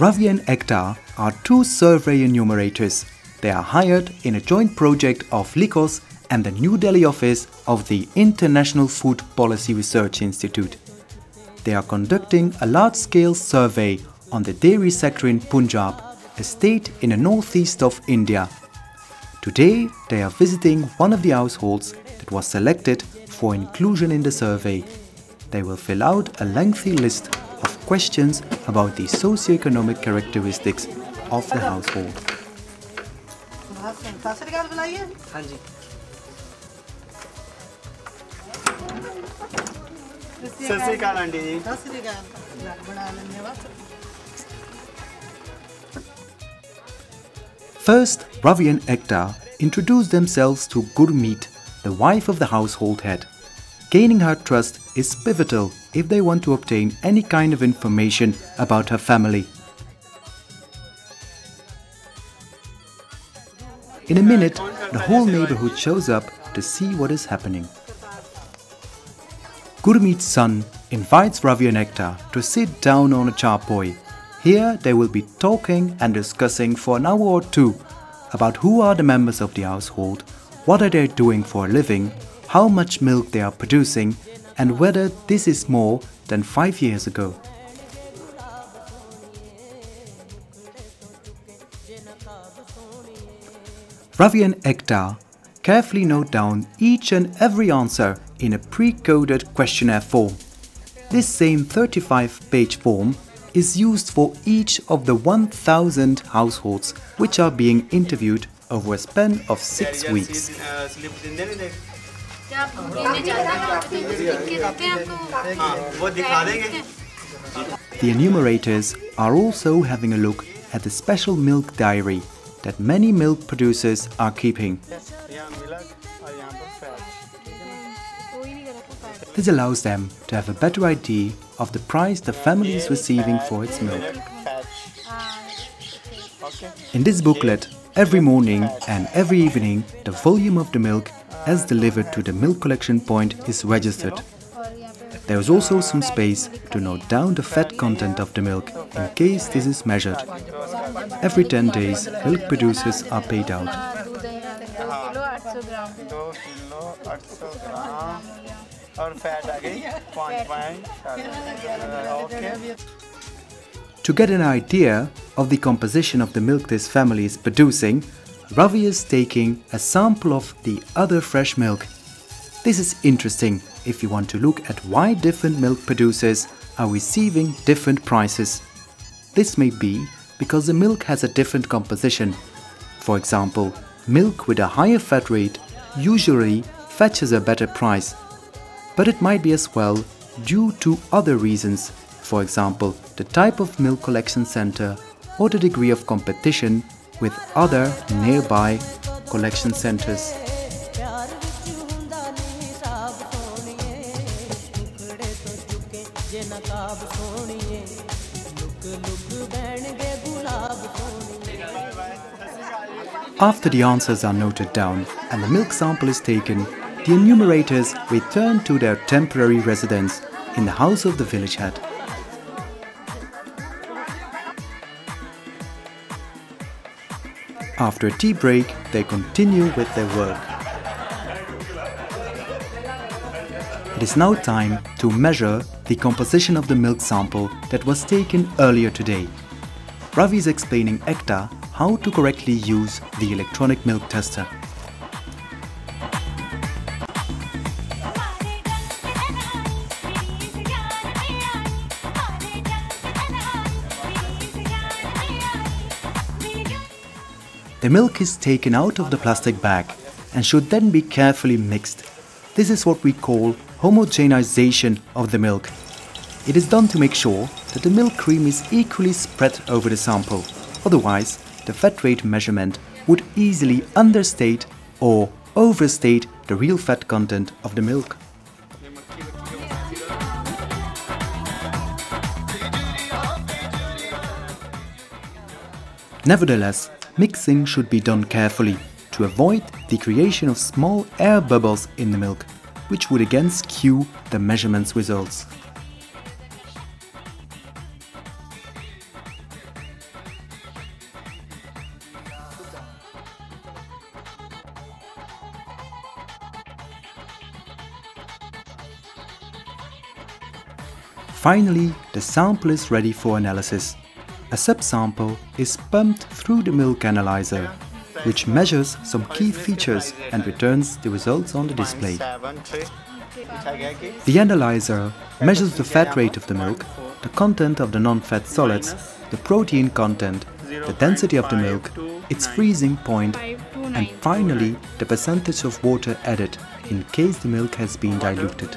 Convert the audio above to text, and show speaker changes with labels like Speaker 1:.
Speaker 1: Ravi and Ekta are two survey enumerators. They are hired in a joint project of LICOS and the New Delhi office of the International Food Policy Research Institute. They are conducting a large-scale survey on the dairy sector in Punjab, a state in the northeast of India. Today, they are visiting one of the households that was selected for inclusion in the survey. They will fill out a lengthy list questions about the socioeconomic characteristics of the household. First, Ravi and Ekta introduced themselves to Gurmeet, the wife of the household head. Gaining her trust, is pivotal if they want to obtain any kind of information about her family. In a minute, the whole neighborhood shows up to see what is happening. Gurmeet's son invites Ravi and Ekta to sit down on a charpoy. Here they will be talking and discussing for an hour or two about who are the members of the household, what are they doing for a living, how much milk they are producing, and whether this is more than five years ago. Ravi and Ekta carefully note down each and every answer in a pre-coded questionnaire form. This same 35-page form is used for each of the 1000 households which are being interviewed over a span of 6 weeks. The enumerators are also having a look at the special milk diary that many milk producers are keeping. This allows them to have a better idea of the price the family is receiving for its milk. In this booklet, every morning and every evening, the volume of the milk as delivered to the milk collection point is registered. There is also some space to note down the fat content of the milk in case this is measured. Every 10 days, milk producers are paid out. To get an idea of the composition of the milk this family is producing, Ravi is taking a sample of the other fresh milk. This is interesting if you want to look at why different milk producers are receiving different prices. This may be because the milk has a different composition. For example, milk with a higher fat rate usually fetches a better price, but it might be as well due to other reasons. For example, the type of milk collection center or the degree of competition with other nearby collection centers. After the answers are noted down and the milk sample is taken, the enumerators return to their temporary residence in the house of the village head. After a tea break, they continue with their work. It is now time to measure the composition of the milk sample that was taken earlier today. Ravi is explaining Ekta how to correctly use the electronic milk tester. The milk is taken out of the plastic bag and should then be carefully mixed. This is what we call homogenization of the milk. It is done to make sure that the milk cream is equally spread over the sample. Otherwise, the fat rate measurement would easily understate or overstate the real fat content of the milk. Nevertheless, mixing should be done carefully to avoid the creation of small air bubbles in the milk, which would again skew the measurements results. Finally, the sample is ready for analysis a subsample is pumped through the milk analyzer, which measures some key features and returns the results on the display. The analyzer measures the fat rate of the milk, the content of the non-fat solids, the protein content, the density of the milk, its freezing point, and finally the percentage of water added in case the milk has been diluted.